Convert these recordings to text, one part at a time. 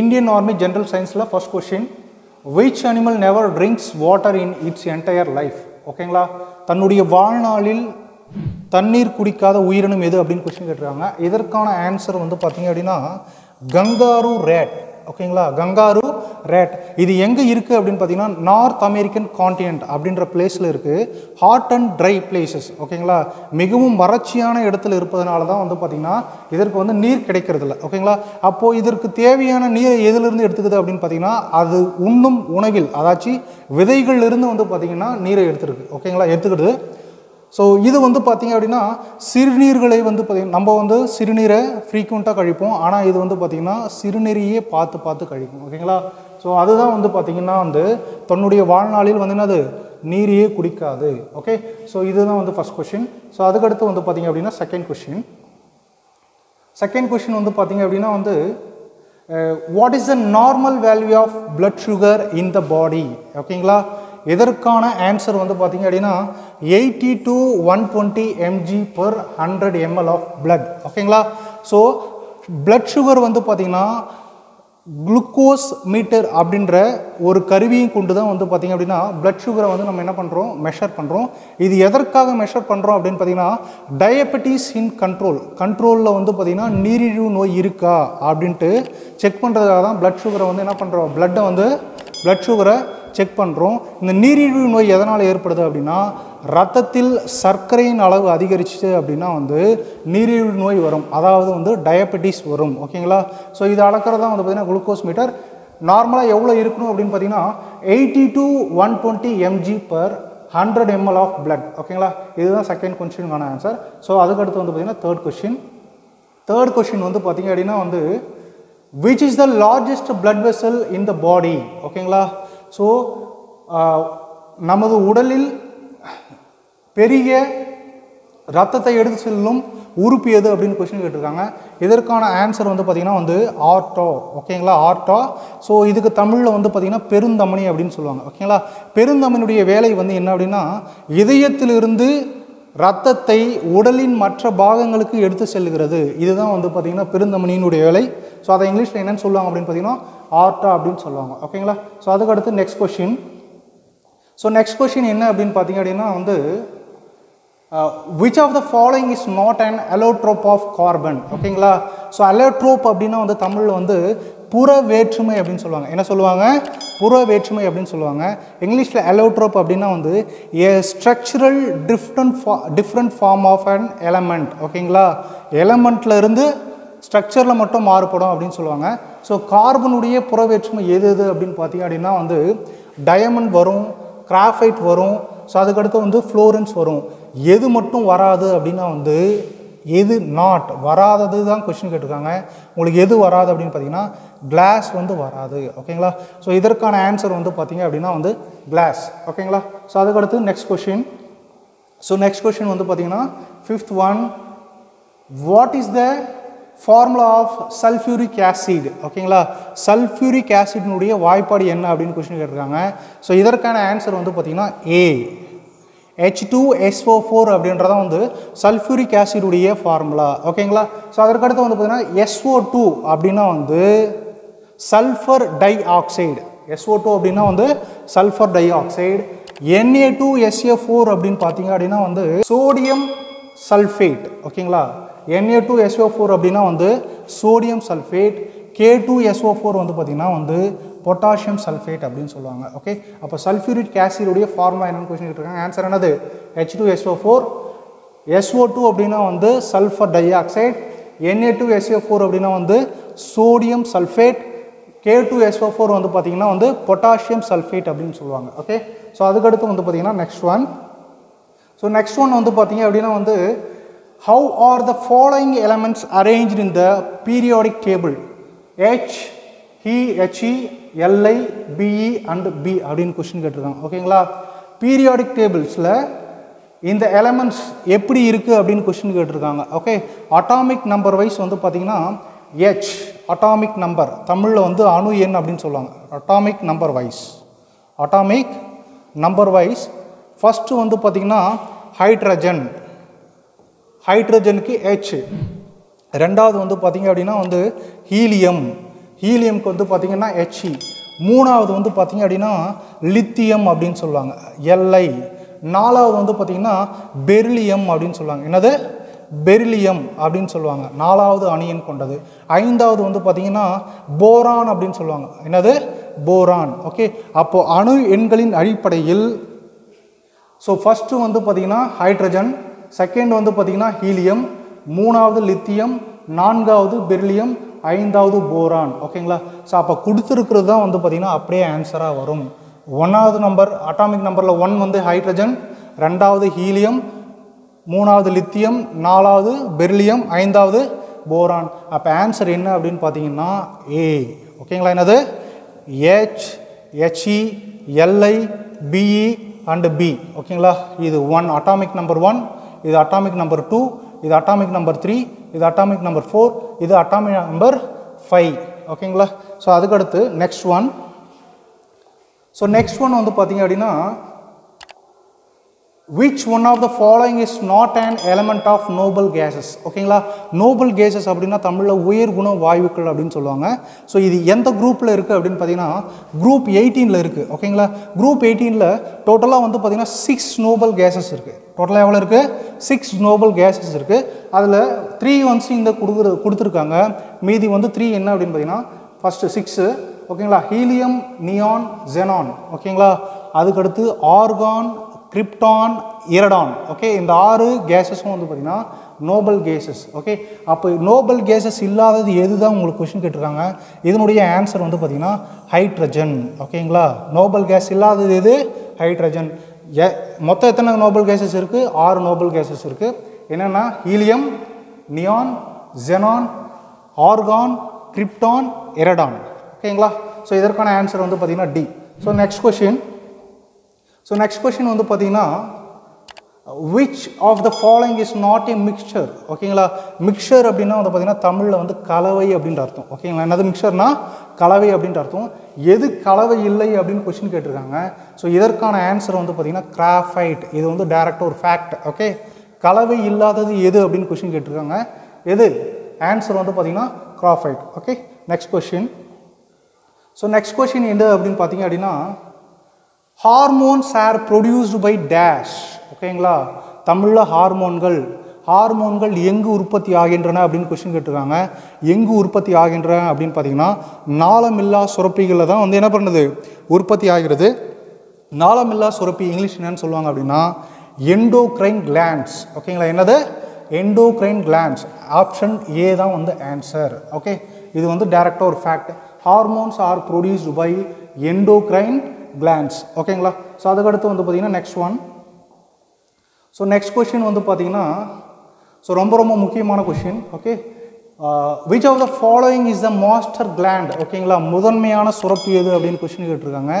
Indian army general சயின்ஸில் first question which animal never drinks water in its entire life ஓகேங்களா தன்னுடைய வாழ்நாளில் தண்ணீர் குடிக்காத உயிரினம் எது அப்படின்னு கொஸ்டின் கேட்டிருக்காங்க. இதற்கான ஆன்சர் வந்து பார்த்தீங்க அப்படின்னா கங்காரு ரேட் ஓகேங்களா? Kangaroo rat. இது எங்கே இருக்குது அப்படின்னு பார்த்தீங்கன்னா நார்த் அமெரிக்கன் காண்டினென்ட் அப்படின்ற பிளேஸில் இருக்குது ஹாட் அண்ட் ட்ரை பிளேசஸ் ஓகேங்களா? மிகவும் வறட்சியான இடத்துல இருப்பதனால தான் வந்து பார்த்திங்கன்னா இதற்கு வந்து நீர் கிடைக்கிறதில்ல ஓகேங்களா? அப்போது இதற்கு தேவையான நீரை எதிலிருந்து எடுத்துக்குது அப்படின்னு பார்த்தீங்கன்னா அது உண்ணும் உணவில் அதாச்சு விதைகள்லேருந்து வந்து பார்த்திங்கன்னா நீரை எடுத்துருக்கு ஓகேங்களா? எடுத்துக்கிடுது ஸோ இது வந்து பார்த்திங்க அப்படின்னா சிறுநீர்களை வந்து பார்த்திங்கன்னா நம்ம வந்து சிறுநீரை ஃப்ரீக்வெண்ட்டாக கழிப்போம். ஆனால் இது வந்து பார்த்திங்கன்னா சிறுநீரையே பார்த்து பார்த்து கழிக்கும். ஓகேங்களா ஸோ அதுதான் வந்து பார்த்திங்கன்னா வந்து தன்னுடைய வாழ்நாளில் வந்து என்னது? நீரையே குடிக்காது. ஓகே ஸோ இதுதான் வந்து ஃபஸ்ட் கொஷின் ஸோ அதுக்கடுத்து வந்து பார்த்திங்க அப்படின்னா செகண்ட் கொஷின் செகண்ட் கொஷின் வந்து பார்த்திங்க அப்படின்னா வந்து what is the normal value of blood sugar in the body ஓகேங்களா இதற்கான ஆன்சர் வந்து பார்த்திங்க அப்படின்னா eighty to one twenty mg per hundred ml of blood ஓகேங்களா ஸோ பிளட் சுகர் வந்து பார்த்திங்கன்னா குளுக்கோஸ் மீட்டர் அப்படின்ற ஒரு கருவியும் கொண்டு தான் வந்து பார்த்திங்க அப்படின்னா பிளட் சுகரை வந்து நம்ம என்ன பண்ணுறோம் மெஷர் பண்ணுறோம் இது எதற்காக மெஷர் பண்ணுறோம் அப்படின்னு பார்த்தீங்கன்னா டயபெட்டிஸ் இன் கண்ட்ரோல் கண்ட்ரோலில் வந்து பார்த்திங்கன்னா நீரிழிவு நோய் இருக்கா? அப்படின்ட்டு செக் பண்ணுறதுக்காக தான் பிளட் சுகரை வந்து என்ன பண்ணுறோம் பிளட்டை வந்து பிளட் சுகரை செக் பண்ணுறோம் இந்த நீரிழிவு நோய் எதனால் ஏற்படுது அப்படின்னா ரத்தத்தில் சர்க்கரையின் அளவு அதிகரிச்சு அப்படின்னா வந்து நீரிழிவு நோய் வரும். அதாவது வந்து டயபெட்டிஸ் வரும். ஓகேங்களா ஸோ இது அளக்கிறது தான் வந்து பார்த்திங்கன்னா குளுக்கோஸ் மீட்டர் நார்மலாக எவ்வளோ இருக்கணும் அப்படின்னு பார்த்தீங்கன்னா eighty to one twenty mg per hundred ml of blood ஓகேங்களா இதுதான் செகண்ட் கொஸ்டினுக்கான ஆன்சர் ஸோ அதுக்கடுத்து வந்து பார்த்திங்கன்னா தேர்ட் கொஷின் தேர்ட் கொஷின் வந்து பார்த்திங்க அப்படின்னா வந்து which is the largest blood vessel in the body ஓகேங்களா ஸோ நமது உடலில் பெரிய ரத்தத்தை எடுத்து செல்லும் உறுப்பு எது அப்படின்னு கொஸ்டின் கேட்டிருக்காங்க. இதற்கான ஆன்சர் வந்து பார்த்திங்கன்னா வந்து ஆர்டோ ஓகேங்களா ஆர்டோ ஸோ இதுக்கு தமிழில் வந்து பார்த்திங்கன்னா பெருந்தமணி அப்படின்னு சொல்லுவாங்க ஓகேங்களா பெருந்தமனுடைய வேலை வந்து என்ன அப்படின்னா இதயத்திலிருந்து ரத்தத்தை உடலின் மற்ற பாகங்களுக்கு எடுத்து செல்கிறது. இதுதான் வந்து பார்த்திங்கன்னா பெருந்தமணியினுடைய வேலை. ஸோ அதை இங்கிலீஷில் என்னன்னு சொல்லுவாங்க அப்படின்னு பார்த்தீங்கன்னா ஆர்டா அப்படின்னு சொல்லுவாங்க. ஓகேங்களா ஸோ அதுக்கடுத்து next question so next question என்ன அப்படின்னு பார்த்தீங்க அப்படின்னா வந்து which of the following is not an allotrope of carbon ஓகேங்களா ஸோ அலோட்ரோப் அப்படின்னா வந்து தமிழில் வந்து புற வேற்றுமை அப்படின்னு சொல்லுவாங்க. என்ன சொல்லுவாங்க? புற வேற்றுமை அப்படின்னு சொல்லுவாங்க. இங்கிலீஷில் அலோட்ரோப் அப்படின்னா வந்து a structural different fa different form of an element ஓகேங்களா எலமெண்ட்லேருந்து ஸ்ட்ரக்சரில் மட்டும் மாறுபடும் அப்படின்னு சொல்லுவாங்க. ஸோ கார்பனுடைய புற வேற்றுமை எது எது அப்படின்னு பார்த்தீங்க அப்படின்னா வந்து டயமண்ட் வரும் கிராஃபைட் வரும். ஸோ அதுக்கடுத்து வந்து ஃப்ளோரன்ஸ் வரும். எது மட்டும் வராது அப்படின்னா வந்து எது நாட் வராதது தான் கொஷின் கேட்டிருக்காங்க. உங்களுக்கு எது வராது அப்படின்னு பார்த்தீங்கன்னா கிளாஸ் வந்து வராது. ஓகேங்களா ஸோ இதற்கான ஆன்சர் வந்து பார்த்தீங்க அப்படின்னா வந்து கிளாஸ் ஓகேங்களா ஸோ அதுக்கடுத்து next question so next question வந்து பார்த்தீங்கன்னா fifth one what is the formula of sulphuric acid ஓகேங்களா சல்ஃபியூரிக் ஆசிட்னுடைய வாய்ப்பாடு என்ன அப்படின்னு கொஸ்டின் கேட்டிருக்காங்க. ஸோ இதற்கான ஆன்சர் வந்து பார்த்தீங்கன்னா A H two SO four அப்படின்றதான் வந்து சல்ஃபியூரிக் ஆசிடுடைய ஃபார்முலா ஓகேங்களா ஸோ அதற்கடுத்து வந்து பார்த்தீங்கன்னா எஸ்ஓ டூ அப்படின்னா வந்து sulphur dioxide SO two அப்படின்னா வந்து sulphur dioxide NA two SA four அப்படின்னு பார்த்தீங்க அப்படின்னா வந்து சோடியம் சல்ஃபேட் ஓகேங்களா என்ஏ டூ எஸ்ஓ ஃபோர் அப்படின்னா வந்து sodium sulphate K two SO four வந்து பார்த்திங்கன்னா வந்து பொட்டாசியம் சல்ஃபேட் அப்படின்னு சொல்லுவாங்க. ஓகே அப்போ சல்ஃபியூரிக் ஆசிடுடைய ஃபார்முலா என்னன்னு கொஸ்டின் கேட்டிருக்காங்க. ஆன்சர் என்னது? H two SO four SO two அப்படின்னா வந்து sulphur dioxide NA two SO four அப்படின்னா வந்து sodium sulphate K two SO four வந்து பார்த்திங்கன்னா வந்து பொட்டாசியம் சல்ஃபேட் அப்படின்னு சொல்லுவாங்க. ஓகே ஸோ அதுக்கடுத்து வந்து பார்த்திங்கன்னா next one so next one வந்து பார்த்தீங்க அப்படின்னா வந்து how are the following elements arrange in the periodic table H he HE LI BE and B அப்படின்னு கொஸ்டின் கேட்டிருக்காங்க. ஓகேங்களா பீரியாடிக் டேபிள்ஸில் இந்த எலமெண்ட்ஸ் எப்படி இருக்குது அப்படின்னு கொஸ்டின் கேட்டிருக்காங்க. ஓகே அட்டாமிக் நம்பர் வைஸ் வந்து பார்த்தீங்கன்னா ஹெச் அட்டாமிக் நம்பர் தமிழில் வந்து அணு எண் அப்படின்னு சொல்லுவாங்க. Atomic number wise atomic number wise first வந்து பார்த்திங்கன்னா ஹைட்ரஜன் ஹைட்ரஜனுக்கு ஹெச் ரெண்டாவது வந்து பார்த்திங்க அப்படின்னா வந்து ஹீலியம் ஹீலியம்க்கு வந்து பார்த்தீங்கன்னா ஹெச்இ மூணாவது வந்து பார்த்திங்க அப்படின்னா லித்தியம் அப்படின்னு சொல்லுவாங்க. எல்ஐ நாலாவது வந்து பார்த்தீங்கன்னா பெரிலியம் அப்படின்னு சொல்லுவாங்க. என்னது? பெரிலியம் அப்படின்னு சொல்லுவாங்க. நாலாவது அணியன் கொண்டது. ஐந்தாவது வந்து பார்த்தீங்கன்னா போரான் அப்படின்னு சொல்லுவாங்க. என்னது? போரான். ஓகே அப்போது அணு எண்களின் அடிப்படையில் ஸோ ஃபஸ்ட்டு வந்து பார்த்திங்கன்னா ஹைட்ரஜன் செகண்ட் வந்து பார்த்தீங்கன்னா ஹீலியம் மூணாவது லித்தியம் நான்காவது பெர்லியம் ஐந்தாவது போரான். ஓகேங்களா ஸோ அப்போ கொடுத்துருக்கிறது தான் வந்து பார்த்திங்கன்னா அப்படியே ஆன்சராக வரும். ஒன்றாவது நம்பர் அட்டாமிக் நம்பரில் ஒன் வந்து ஹைட்ரஜன் ரெண்டாவது ஹீலியம் மூணாவது லித்தியம் நாலாவது பெர்லியம் ஐந்தாவது போரான் அப்போ ஆன்சர் என்ன அப்படின்னு பார்த்தீங்கன்னா ஏ ஓகேங்களா என்னது? H HE LI BE and B ஓகேங்களா இது ஒன் அட்டாமிக் நம்பர் ஒன் இது அட்டாமிக் நம்பர் டூ இது அட்டாமிக் நம்பர் த்ரீ இது அட்டாமிக் நம்பர் ஃபோர் இது அட்டாமிக் நம்பர் ஃபைவ் ஓகேங்களா ஸோ அதுக்கடுத்து next one so next one வந்து பார்த்தீங்க அப்படின்னா which one of the following is not an element of noble gases? ஓகேங்களா noble gases அப்படின்னா தமிழில் உயர் குண வாயுக்கள் அப்படின்னு சொல்லுவாங்க. ஸோ இது எந்த குரூப்பில் இருக்குது அப்படின்னு பார்த்தீங்கன்னா குரூப் எயிட்டீனில் இருக்குது ஓகேங்களா குரூப் எயிட்டீனில் டோட்டலாக வந்து பார்த்தீங்கன்னா சிக்ஸ் நோபல் கேசஸ் இருக்குது டோட்டலாக எவ்வளோ இருக்குது சிக்ஸ் நோபல் கேசஸ் இருக்குது அதில் த்ரீ ஒன்ஸ் இந்த கொடுக்குற கொடுத்துருக்காங்க. மீதி வந்து த்ரீ என்ன அப்படின்னு பார்த்தீங்கன்னா ஃபஸ்ட்டு சிக்ஸு ஓகேங்களா ஹீலியம் நியான் ஜெனான் ஓகேங்களா அதுக்கடுத்து ஆர்கான் கிரிப்டான் இரடான் ஓகே இந்த ஆறு கேஸஸும் வந்து பார்த்திங்கன்னா நோபல் கேஸஸ் ஓகே அப்போ நோபல் கேஸஸ் இல்லாதது எது தான் உங்களுக்கு கொஷின் கேட்டிருக்காங்க? இதனுடைய ஆன்சர் வந்து பார்த்திங்கன்னா ஹைட்ரஜன் ஓகேங்களா நோபல் கேஸ் இல்லாதது எது? ஹைட்ரஜன் எ மொத்தம் எத்தனை நோபல் கேஸஸ் இருக்குது ஆறு நோபல் கேஸஸ் இருக்குது என்னென்னா helium neon xenon argon krypton radon ஓகேங்களா ஸோ இதற்கான ஆன்சர் வந்து பார்த்திங்கன்னா D so next question so next question வந்து பார்த்தீங்கன்னா which of the following is not a mixture ஓகேங்களா மிக்சர் அப்படின்னா வந்து பார்த்தீங்கன்னா தமிழில் வந்து கலவை அப்படின்ற அர்த்தம். ஓகேங்களா என்னது மிக்சர்னா கலவை அப்படின்ற அர்த்தம். எது கலவை இல்லை அப்படின்னு கொஷின் கேட்டிருக்காங்க. ஸோ இதற்கான ஆன்சர் வந்து பார்த்தீங்கன்னா கிராஃபைட் இது வந்து டேரக்டாக ஒரு ஃபேக்ட் ஓகே கலவை இல்லாதது எது அப்படின்னு கொஷின் கேட்டிருக்காங்க. எது? ஆன்சர் வந்து பார்த்தீங்கன்னா graphite okay next question so next question எது அப்படின்னு பார்த்தீங்க அப்படின்னா hormones are produced by dash ஓகேங்களா தமிழில் ஹார்மோன்கள் ஹார்மோன்கள் எங்கு உற்பத்தி ஆகின்றன அப்படின்னு கொஸ்டின் கேட்டிருக்காங்க. எங்கு உற்பத்தி ஆகின்றன அப்படின்னு பார்த்தீங்கன்னா நாளமில்லா சுரப்பிகளில் தான் வந்து என்ன பண்ணுது? உற்பத்தி ஆகிறது. நாளமில்லா சுரப்பி இங்கிலீஷ் என்னன்னு சொல்லுவாங்க அப்படின்னா எண்டோக்ரைன் கிளான்ஸ் ஓகேங்களா என்னது? எண்டோக்ரைன் கிளான்ஸ் ஆப்ஷன் ஏ தான் வந்து ஆன்சர் ஓகே இது வந்து டேரெக்டாக ஒரு fact hormones are produced by endocrine glands ஓகேங்களா ஸோ அதுக்கடுத்து வந்து பார்த்தீங்கன்னா next one so next question வந்து பார்த்தீங்கன்னா ஸோ ரொம்ப ரொம்ப முக்கியமான question okay which of the following is the master gland ஓகேங்களா முதன்மையான சுரப்பி எது அப்படின்னு கொஷின் கேட்டிருக்காங்க.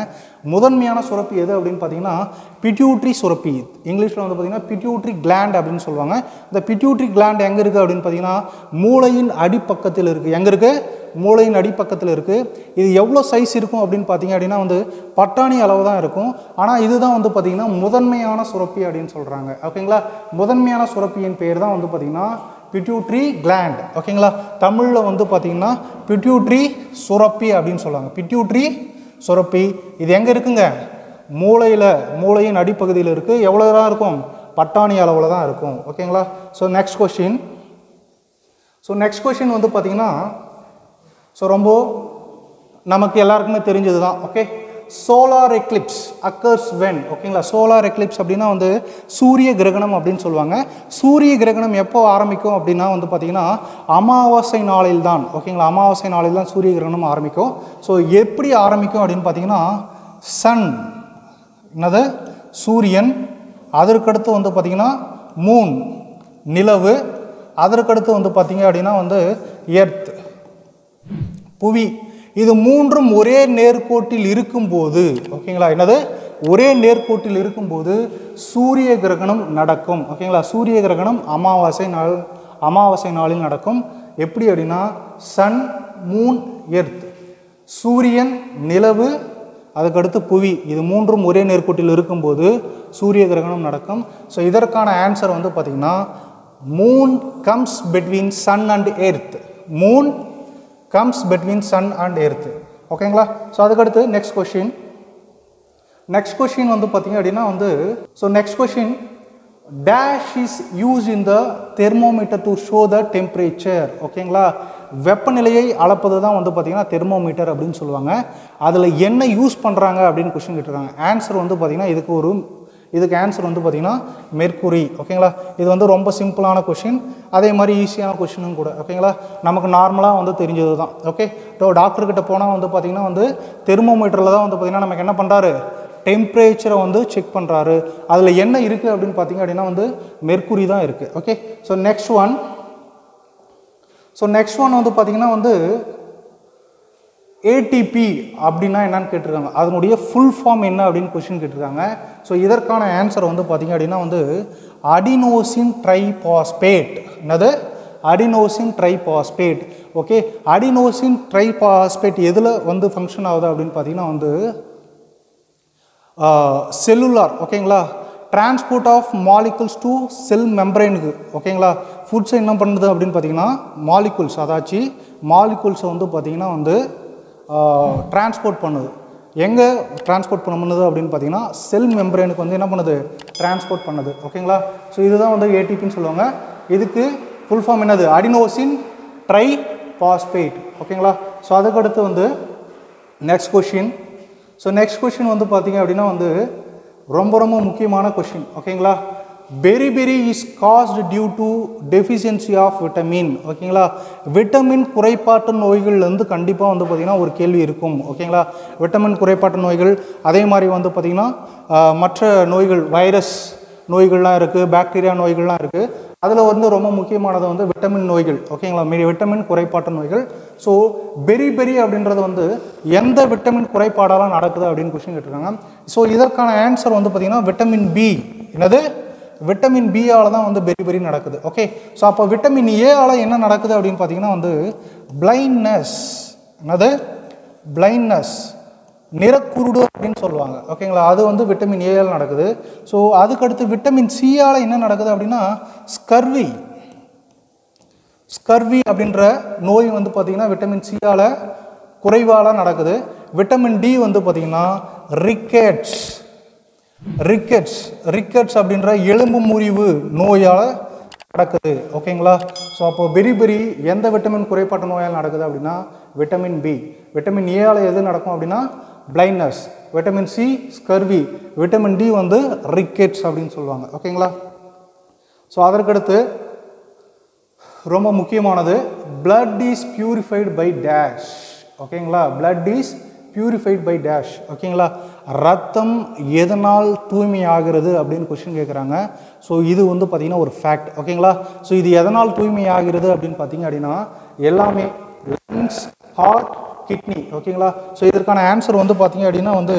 முதன்மையான சுரப்பி எது அப்படின்னு பார்த்தீங்கன்னா பிட்யூட்ரி சுரப்பி. இங்கிலீஷில் வந்து பார்த்தீங்கன்னா பிட்யூட்ரி கிளாண்ட் அப்படின்னு சொல்லுவாங்க. இந்த பிட்யூட்ரி கிளாண்ட் எங்கே இருக்குது அப்படின்னு பார்த்தீங்கன்னா மூளையின் அடிப்பக்கத்தில் இருக்குது எங்கே இருக்குது மூளையின் அடிப்பக்கத்தில் இருக்குது இது எவ்வளோ சைஸ் இருக்கும் அப்படின்னு பார்த்தீங்க அப்படின்னா வந்து பட்டாணி அளவு தான் இருக்கும். ஆனால் இதுதான் வந்து பார்த்திங்கன்னா முதன்மையான சுரப்பி அப்படின்னு சொல்கிறாங்க ஓகேங்களா முதன்மையான சுரப்பியின் பேர் தான் வந்து பார்த்திங்கன்னா பிட்யூட்ரி கிளாண்ட் ஓகேங்களா தமிழில் வந்து பார்த்திங்கன்னா பிட்யூட்ரி சுரப்பி அப்படின்னு சொல்லுவாங்க. பிட்யூட்ரி சுரப்பி. இது எங்கே இருக்குங்க? மூளையில் மூளையின் அடிப்பகுதியில் இருக்குது எவ்வளோ தான் இருக்கும்? பட்டாணி அளவில் தான் இருக்கும். ஓகேங்களா so next question so next question வந்து பார்த்திங்கன்னா ஸோ ரொம்ப நமக்கு எல்லாருக்குமே தெரிஞ்சது தான் okay solar eclipse occurs when ஓகேங்களா சோலார் எக்லிப்ஸ் அப்படின்னா வந்து சூரிய கிரகணம் அப்படின்னு சொல்லுவாங்க. சூரிய கிரகணம் எப்போ ஆரம்பிக்கும் அப்படின்னா வந்து பார்த்திங்கன்னா அமாவாசை நாளில் தான் ஓகேங்களா அமாவாசை நாளில் தான் சூரிய கிரகணம் ஆரம்பிக்கும். ஸோ எப்படி ஆரம்பிக்கும் அப்படின்னு பார்த்தீங்கன்னா சன் என்னது? சூரியன் அதற்கடுத்து வந்து பார்த்திங்கன்னா மூன் நிலவு அதற்கடுத்து வந்து பார்த்திங்க அப்படின்னா வந்து எர்த் புவி. இது மூன்றும் ஒரே நேர்கோட்டில் இருக்கும்போது ஓகேங்களா? என்னது? ஒரே நேர்கோட்டில் இருக்கும்போது சூரிய கிரகணம் நடக்கும். ஓகேங்களா? சூரிய கிரகணம் அமாவாசை நாள் அமாவாசை நாளில் நடக்கும். எப்படி அப்படின்னா சன் மூன் எர்த். சூரியன் நிலவு அதுக்கடுத்து புவி. இது மூன்றும் ஒரே நேர்கோட்டில் இருக்கும்போது சூரிய கிரகணம் நடக்கும். ஸோ இதற்கான ஆன்சர் வந்து பார்த்திங்கன்னா moon comes between sun and earth moon comes between sun and earth ஓகேங்களா ஸோ அதுக்கடுத்து நெக்ஸ்ட் கொஷின் நெக்ஸ்ட் கொஷின் வந்து பார்த்தீங்க அப்படின்னா வந்து so next question dash is use in the thermometer to show the temperature ஓகேங்களா வெப்பநிலையை அளப்பது தான் வந்து பார்த்தீங்கன்னா தெர்மோமீட்டர் அப்படின்னு சொல்லுவாங்க. அதில் என்ன யூஸ் பண்ணுறாங்க அப்படின்னு கொஷின் கேட்டுருக்காங்க. ஆன்சர் வந்து பார்த்தீங்கன்னா இதுக்கு ஒரு இதுக்கு ஆன்சர் வந்து பார்த்திங்கன்னா மெர்குரி ஓகேங்களா இது வந்து ரொம்ப சிம்பிளான கொஷின் அதே மாதிரி ஈஸியான கொஷினும் கூட ஓகேங்களா நமக்கு நார்மலாக வந்து தெரிஞ்சது தான் ஓகே ஸோ டாக்டர்கிட்ட போனால் வந்து பார்த்தீங்கன்னா வந்து தெர்மோமீட்டரில் தான் வந்து பார்த்திங்கன்னா நமக்கு என்ன பண்ணுறாரு டெம்பரேச்சரை வந்து செக் பண்ணுறாரு அதில் என்ன இருக்குது அப்படின்னு பார்த்தீங்க அப்படின்னா வந்து மெர்குரி தான் இருக்குது okay so next one so next one வந்து பார்த்திங்கன்னா வந்து ஏடிபி அப்படின்னா என்னன்னு கேட்டிருக்காங்க. அதனுடைய ஃபுல் ஃபார்ம் என்ன அப்படின்னு கொஷின் கேட்டிருக்காங்க. ஸோ இதற்கான ஆன்சர் வந்து பார்த்தீங்க அப்படின்னா வந்து அடினோசின் ட்ரைபாஸ்பேட் என்னது? Adenosine triphosphate okay adenosine triphosphate எதில் வந்து ஃபங்க்ஷன் ஆகுது அப்படின்னு பார்த்தீங்கன்னா வந்து செல்லுலார் ஓகேங்களா transport of molecules to cell மெம்பரைனுக்கு ஓகேங்களா ஃபுட்ஸை என்ன பண்ணுது அப்படின்னு பார்த்தீங்கன்னா மாலிகுல்ஸ் அதாச்சு மாலிகுல்ஸை வந்து பார்த்திங்கன்னா வந்து டிரான்ஸ்போர்ட் பண்ணுது. எங்கே டிரான்ஸ்போர்ட் பண்ண பண்ணுது அப்படின்னு பார்த்தீங்கன்னா செல் மெம்பரேனுக்கு வந்து என்ன பண்ணுது? டிரான்ஸ்போர்ட் பண்ணுது. ஓகேங்களா ஸோ இதுதான் வந்து ஏடிபின்னு சொல்லுவாங்க. இதுக்கு ஃபுல் ஃபார்ம் என்னது? அடினோசின் ட்ரை பாஸ்பேட் ஓகேங்களா ஸோ அதுக்கடுத்து வந்து next question so next question வந்து பார்த்தீங்க அப்படின்னா வந்து ரொம்ப ரொம்ப முக்கியமான கொஷின் ஓகேங்களா beri beri is caused due to deficiency of vitamin ஓகேங்களா விட்டமின் குறைபாட்டு நோய்கள்லேருந்து கண்டிப்பாக வந்து பார்த்திங்கன்னா ஒரு கேள்வி இருக்கும். ஓகேங்களா விட்டமின் குறைபாட்டு நோய்கள் அதே மாதிரி வந்து பார்த்திங்கன்னா மற்ற நோய்கள் வைரஸ் நோய்கள்லாம் இருக்குது பாக்டீரியா நோய்கள்லாம் இருக்குது அதில் வந்து ரொம்ப முக்கியமானது வந்து விட்டமின் நோய்கள். ஓகேங்களா மீ விட்டமின் குறைபாட்டு நோய்கள். ஸோ பெரி பெரி அப்படின்றது வந்து எந்த விட்டமின் குறைபாடெல்லாம் நடக்குது அப்படின்னு கொஸ்டின் கேட்டிருக்காங்க. ஸோ இதற்கான ஆன்சர் வந்து பார்த்திங்கன்னா விட்டமின் பி என்னது? விட்டமின் பியால் தான் வந்து பெரி பெரி நடக்குது. ஓகே ஸோ அப்போ விட்டமின் ஏஆல் என்ன நடக்குது அப்படின்னு பார்த்தீங்கன்னா வந்து பிளைண்ட்னஸ் என்னது? பிளைண்ட்னஸ் நிறக்குருடு அப்படின்னு சொல்லுவாங்க. ஓகேங்களா அது வந்து விட்டமின் ஏஆல் நடக்குது. ஸோ அதுக்கடுத்து விட்டமின் சியால் என்ன நடக்குது அப்படின்னா ஸ்கர்வி ஸ்கர்வி அப்படின்ற நோய் வந்து பார்த்திங்கன்னா விட்டமின் சியால் குறைவால் நடக்குது. விட்டமின் டி வந்து பார்த்திங்கன்னா ரிக்கெட்ஸ் ரிக்கெட்ஸ் ரிக்கெட்ஸ் அப்படின்ற எலும்பு முறிவு நோயால் நடக்குது. ஓகேங்களா ஸோ அப்போ பெரி பெரி எந்த விட்டமின் குறைபாட்டு நோயால் நடக்குது அப்படின்னா விட்டமின் பி விட்டமின் ஏயால் எது நடக்கும் அப்படின்னா blindness vitamin C scurvy vitamin D வந்து ரிக்கெட்ஸ் அப்படின்னு சொல்லுவாங்க. ஓகேங்களா ஸோ அதற்கடுத்து ரொம்ப முக்கியமானது blood is purified by dash ஓகேங்களா blood is purified by dash ஓகேங்களா? ரத்தம் எதனால் தூய்மையாகிறது அப்படின்னு கொஷின் கேட்குறாங்க ஸோ இது வந்து பார்த்திங்கன்னா ஒரு ஃபேக்ட் ஓகேங்களா? ஸோ இது எதனால் தூய்மையாகிறது அப்படின்னு பார்த்தீங்க அப்படின்னா எல்லாமே லங்ஸ் ஹார்ட் கிட்னி ஓகேங்களா? ஸோ இதற்கான ஆன்சர் வந்து பார்த்தீங்க அப்படின்னா வந்து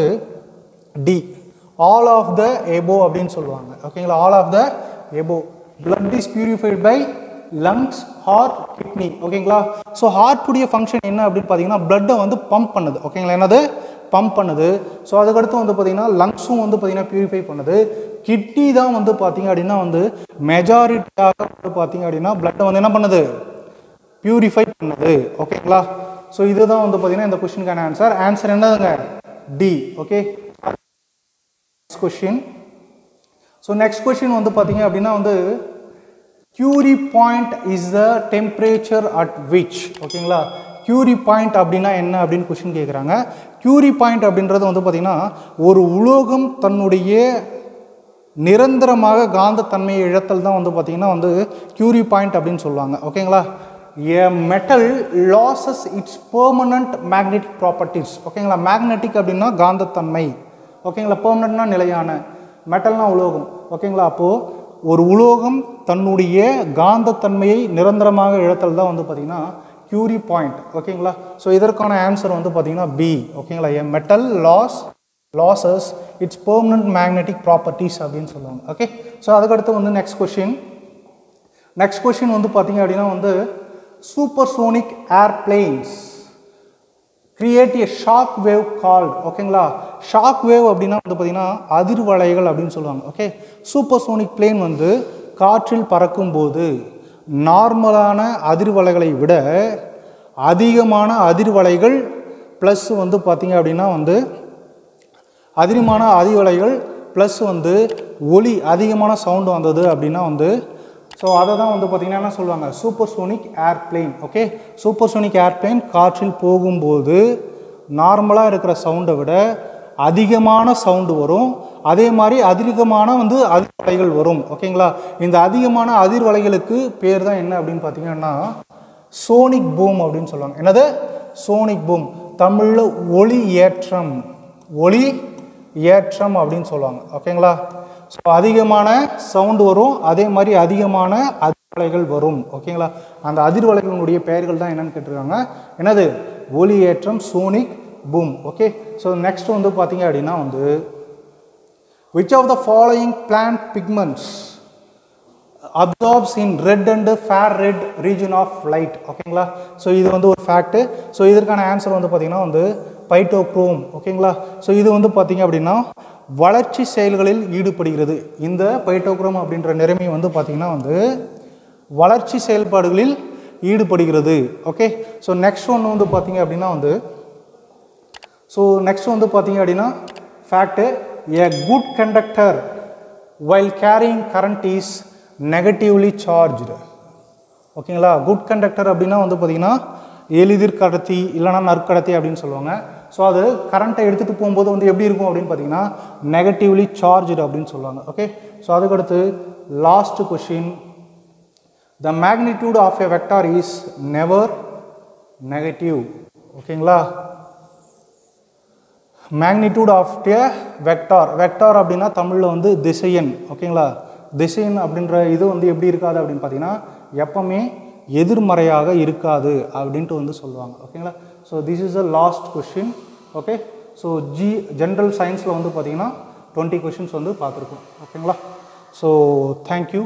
D all of the above அப்படின்னு சொல்லுவாங்க ஓகேங்களா? All of the above blood is purified by lungs heart kidney ஓகேங்களா ஸோ ஹார்ட்டுடைய ஃபங்க்ஷன் என்ன அப்படின்னு பார்த்தீங்கன்னா பிளட்டை வந்து பம்ப் பண்ணுது. ஓகேங்களா என்னது? பம்ப் பண்ணுது. ஸோ அதுக்கடுத்து வந்து பார்த்தீங்கன்னா லங்ஸும் வந்து பார்த்தீங்கன்னா பியூரிஃபை பண்ணுது. கிட்னி தான் வந்து பார்த்தீங்க அப்படின்னா வந்து மெஜாரிட்டியாக வந்து பார்த்தீங்க அப்படின்னா பிளட்டை வந்து என்ன பண்ணுது? பியூரிஃபை பண்ணுது. ஓகேங்களா ஸோ இதுதான் வந்து பார்த்தீங்கன்னா இந்த கொஸ்டினுக்கான ஆன்சர் ஆன்சர் என்னதுங்க? D okay next question so next question வந்து பார்த்தீங்க அப்படின்னா வந்து Curie point is the temperature at which ஓகேங்களா கியூரி பாயிண்ட் அப்படின்னா என்ன அப்படின்னு கொஷின் கேட்குறாங்க கியூரி பாயிண்ட் அப்படின்றது வந்து பார்த்திங்கன்னா ஒரு உலோகம் தன்னுடைய நிரந்தரமாக காந்தத்தன்மையை இழத்தல் தான் வந்து பார்த்திங்கன்னா வந்து கியூரி பாயிண்ட் அப்படின்னு சொல்லுவாங்க. ஓகேங்களா a metal loses its permanent magnetic properties ஓகேங்களா மேக்னெட்டிக் அப்படின்னா காந்தத்தன்மை. ஓகேங்களா பெர்மனண்ட்னா நிலையான. மெட்டல்னா உலோகம். ஓகேங்களா அப்போது ஒரு உலோகம் தன்னுடைய காந்தத்தன்மையை நிரந்தரமாக இழத்தல் தான் வந்து பார்த்திங்கன்னா கியூரி பாயிண்ட் ஓகேங்களா? ஸோ இதற்கான ஆன்சர் வந்து பார்த்திங்கன்னா பி ஓகேங்களா? A metal loss loses its permanent magnetic properties அப்படின்னு சொல்லுவாங்க ஓகே ஸோ அதுக்கடுத்து வந்து நெக்ஸ்ட் கொஷின் நெக்ஸ்ட் கொஷின் வந்து பார்த்திங்க அப்படின்னா வந்து supersonic airplanes create a shock wave called ஓகேங்களா ஷாக் வேவ் அப்படின்னா வந்து பார்த்தீங்கன்னா அதிர்வலைகள் அப்படின்னு சொல்லுவாங்க ஓகே சூப்பர் சோனிக் பிளேன் வந்து காற்றில் பறக்கும்போது நார்மலான அதிர்வலைகளை விட அதிகமான அதிர்வலைகள் ப்ளஸ் வந்து பார்த்தீங்க அப்படின்னா வந்து அதிகமான அதிர்வலைகள் ப்ளஸ் வந்து ஒலி அதிகமான சவுண்டு வந்தது அப்படின்னா வந்து ஸோ அதை தான் வந்து பார்த்திங்கன்னா என்ன சொல்லுவாங்க? Super sonic airplane okay super sonic airplane காற்றில் போகும்போது நார்மலாக இருக்கிற சவுண்டை விட அதிகமான சவுண்டு வரும். அதே மாதிரி அதிகமான வந்து அதிர்வலைகள் வரும் ஓகேங்களா இந்த அதிகமான அதிர்வலைகளுக்கு பேர் தான் என்ன அப்படின்னு பார்த்தீங்கன்னா சோனிக் பூம் அப்படின்னு சொல்லுவாங்க. என்னது? சோனிக் பூம் தமிழில் ஒளி ஏற்றம். ஒளி ஏற்றம் அப்படின்னு சொல்லுவாங்க ஓகேங்களா ஸோ அதிகமான சவுண்டு வரும். அதே மாதிரி அதிகமான அதிர்வலைகள் வரும். ஓகேங்களா அந்த அதிர்வலைகளுடைய பெயர்கள் தான் என்னன்னு கேட்டிருக்காங்க. என்னது? ஒளியேற்றம் ஏற்றம் sonic boom okay so next வந்து பார்த்தீங்க அப்படின்னா வந்து which of the following plant pigments absorbs in red and far red region of light ஓகேங்களா ஸோ இது வந்து ஒரு ஃபேக்ட்டு ஸோ இதற்கான ஆன்சர் வந்து பார்த்திங்கன்னா வந்து பைட்டோக்ரோம் ஓகேங்களா ஸோ இது வந்து பார்த்திங்க அப்படின்னா வளர்ச்சி செயல்களில் ஈடுபடுகிறது. இந்த பைட்டோக்ரோம் அப்படின்ற நிறமி வந்து பார்த்தீங்கன்னா வந்து வளர்ச்சி செயல்பாடுகளில் ஈடுபடுகிறது. ஓகே ஸோ நெக்ஸ்ட் ஒன்று வந்து பார்த்தீங்க அப்படின்னா வந்து ஸோ நெக்ஸ்ட் வந்து பார்த்தீங்க அப்படின்னா fact a good conductor while carrying current is negatively charged ஓகேங்களா குட் கண்டக்டர் அப்படின்னா வந்து பார்த்தீங்கன்னா எளிதிர் கடத்தி இல்லைனா நற்கடத்தி அப்படின்னு சொல்லுவாங்க. ஸோ அது கரண்ட்டை எடுத்துகிட்டு போகும்போது வந்து எப்படி இருக்கும் அப்படின்னு பார்த்தீங்கன்னா நெகட்டிவ்லி சார்ஜ்டு அப்படின்னு சொல்லுவாங்க. ஓகே ஸோ அதுக்கடுத்து last question the magnitude of a vector is never negative ஓகேங்களா magnitude of a vector vector அப்படின்னா தமிழில் வந்து திசையன். ஓகேங்களா திசையன் அப்படின்ற இது வந்து எப்படி இருக்காது அப்படின்னு பார்த்தீங்கன்னா எப்பவுமே எதிர்மறையாக இருக்காது அப்படின்ட்டு வந்து சொல்லுவாங்க. ஓகேங்களா so this is a last question okay so G general சயின்ஸில் வந்து பார்த்தீங்கன்னா டுவெண்ட்டி கொஷின்ஸ் வந்து பார்த்துருக்கோம் ஓகேங்களா ஸோ தேங்க்யூ